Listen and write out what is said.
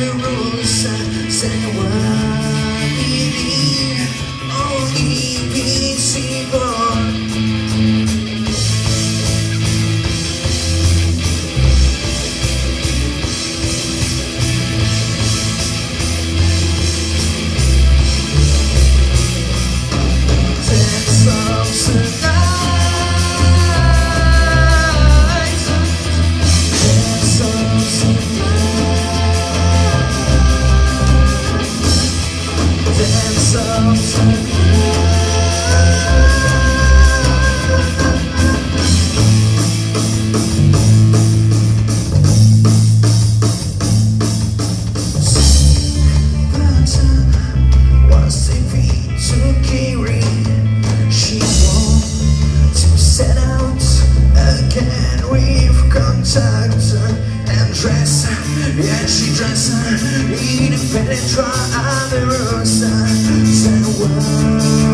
new rules. Thank you. Yeah, she dressed in a penetra rosa Said, well, believe,